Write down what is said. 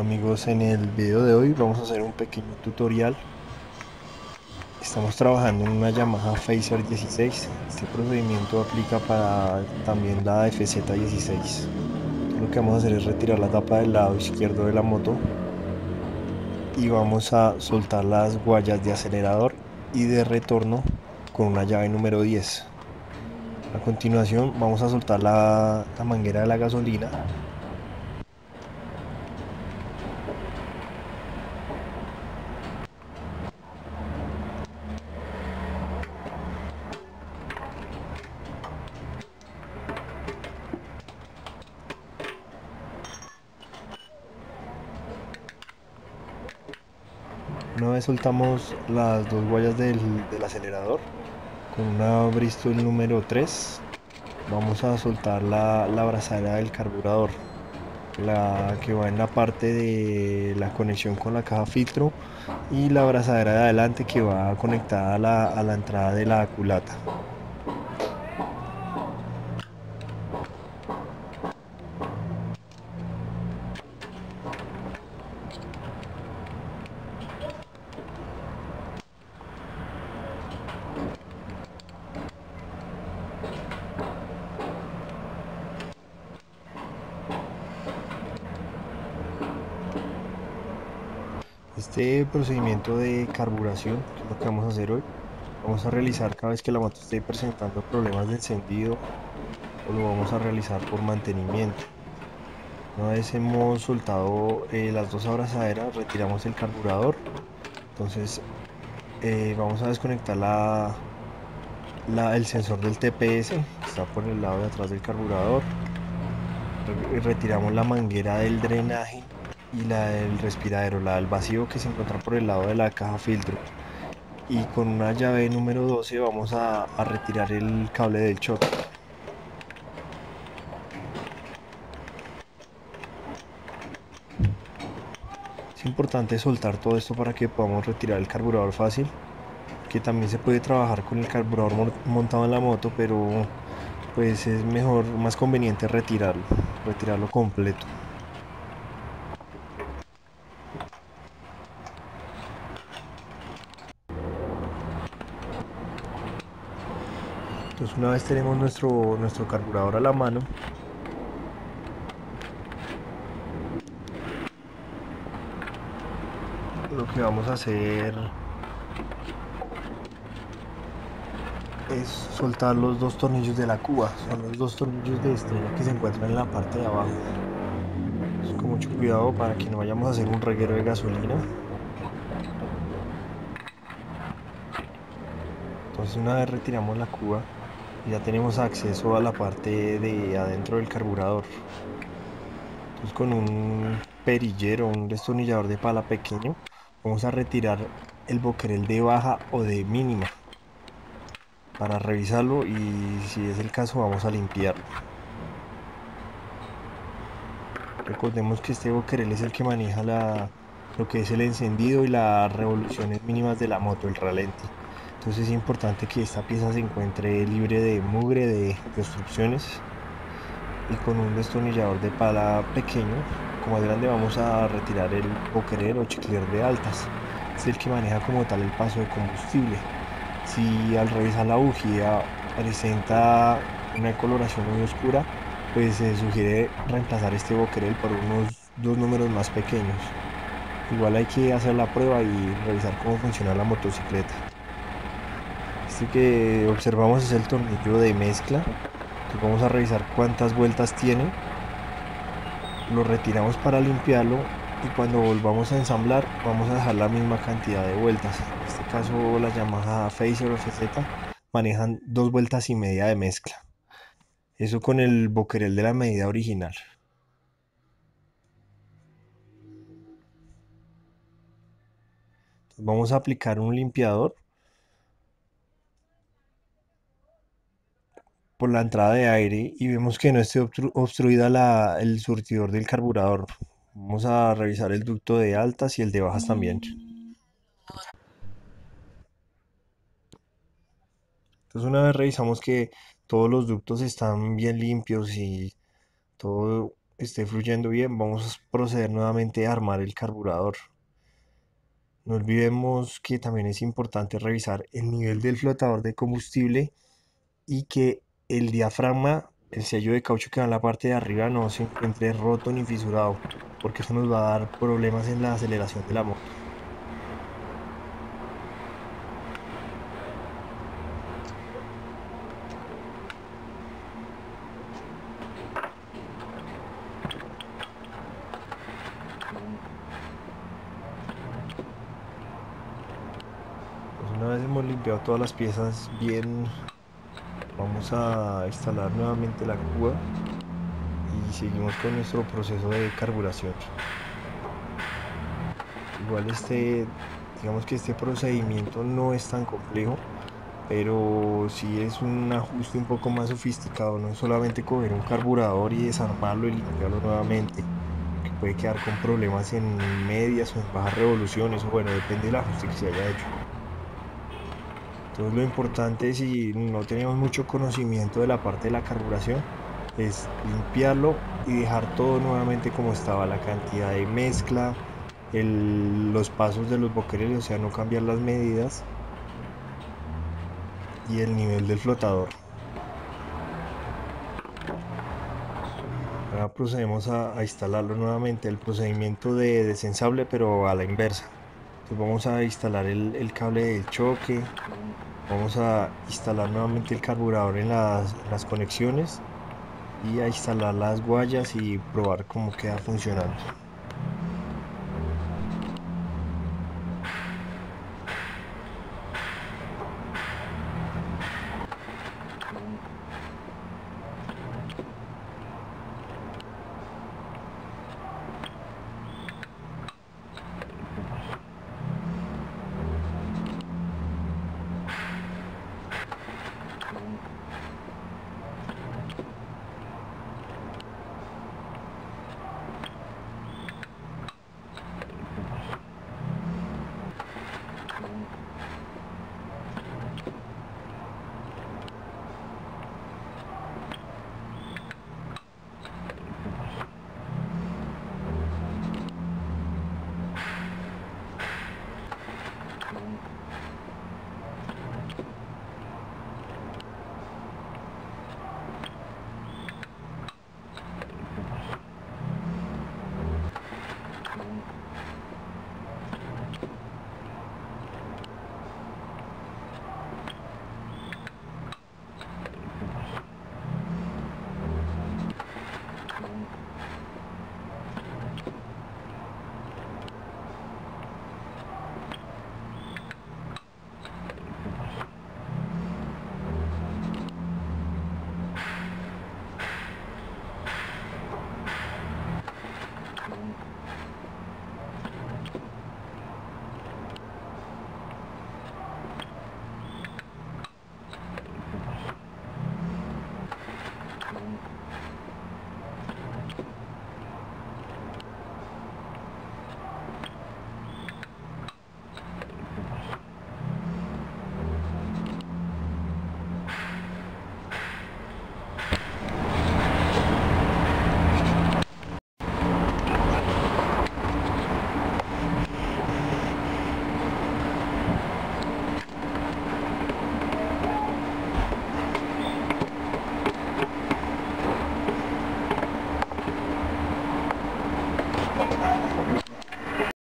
Amigos, en el video de hoy vamos a hacer un pequeño tutorial. Estamos trabajando en una Yamaha Phaser 16. Este procedimiento aplica para también la FZ16. Lo que vamos a hacer es retirar la tapa del lado izquierdo de la moto y vamos a soltar las guayas de acelerador y de retorno con una llave número 10. A continuación vamos a soltar la, la manguera de la gasolina Una vez soltamos las dos guayas del, acelerador con una Bristol número 3, vamos a soltar la, la abrazadera del carburador, la que va en la parte de la conexión con la caja filtro y la abrazadera de adelante que va conectada a la, a la entrada de la culata. Este procedimiento de carburación, que es lo que vamos a hacer hoy, vamos a realizar cada vez que la moto esté presentando problemas de encendido o lo vamos a realizar por mantenimiento. Una vez hemos soltado eh, las dos abrazaderas, retiramos el carburador. Entonces eh, vamos a desconectar la, el sensor del TPS, que está por el lado de atrás del carburador. Retiramos la manguera del drenaje y la del respiradero, la del vacío que se encuentra por el lado de la caja filtro. Y con una llave número 12 vamos a, retirar el cable del choque. Es importante soltar todo esto para que podamos retirar el carburador fácil. Que también se puede trabajar con el carburador montado en la moto, pero pues es mejor, más conveniente retirarlo, retirarlo completo. Entonces una vez tenemos nuestro, nuestro carburador a la mano, lo que vamos a hacer es soltar los dos tornillos de la cuba, son los dos tornillos de estrella que se encuentran en la parte de abajo. con mucho cuidado para que no vayamos a hacer un reguero de gasolina. Entonces una vez retiramos la cuba, ya tenemos acceso a la parte de adentro del carburador. Entonces con un perillero un destornillador de pala pequeño vamos a retirar el boquerel de baja o de mínima para revisarlo y si es el caso vamos a limpiarlo. Recordemos que este boquerel es el que maneja lo que es el encendido y las revoluciones mínimas de la moto el ralenti entonces es importante que esta pieza se encuentre libre de mugre, de, obstrucciones y con un destornillador de pala pequeño como más grande vamos a retirar el boquerer o chicler de altas. Es el que maneja como tal el paso de combustible. Si al revisar la bujía presenta una coloración muy oscura pues se sugiere reemplazar este boquerel por unos dos números más pequeños. Igual hay que hacer la prueba y revisar cómo funciona la motocicleta este que observamos es el tornillo de mezcla. vamos a revisar cuántas vueltas tiene. Lo retiramos para limpiarlo y cuando volvamos a ensamblar vamos a dejar la misma cantidad de vueltas. En este caso la Yamaha Phaser FZ manejan dos vueltas y media de mezcla. Eso con el boquerel de la medida original. vamos a aplicar un limpiador por la entrada de aire y vemos que no esté obstruida la, el surtidor del carburador. Vamos a revisar el ducto de altas y el de bajas también. Entonces una vez revisamos que todos los ductos están bien limpios y todo esté fluyendo bien, vamos a proceder nuevamente a armar el carburador. No olvidemos que también es importante revisar el nivel del flotador de combustible y que el diafragma, el sello de caucho que va en la parte de arriba no se encuentre roto ni fisurado, porque eso nos va a dar problemas en la aceleración de la moto. una vez hemos limpiado todas las piezas bien vamos a instalar nuevamente la cuba y seguimos con nuestro proceso de carburación. Igual este digamos que este procedimiento no es tan complejo pero si es un ajuste un poco más sofisticado no es solamente coger un carburador y desarmarlo y limpiarlo nuevamente que puede quedar con problemas en medias o en bajas revoluciones o bueno depende del ajuste que se haya hecho lo importante si no tenemos mucho conocimiento de la parte de la carburación es limpiarlo y dejar todo nuevamente como estaba, la cantidad de mezcla, los pasos de los boquerones, o sea, no cambiar las medidas y el nivel del flotador. Ahora procedemos a, instalarlo nuevamente, el procedimiento de desensable pero a la inversa. Entonces vamos a instalar el cable del choque, vamos a instalar nuevamente el carburador en las, las conexiones y a instalar las guayas y probar cómo queda funcionando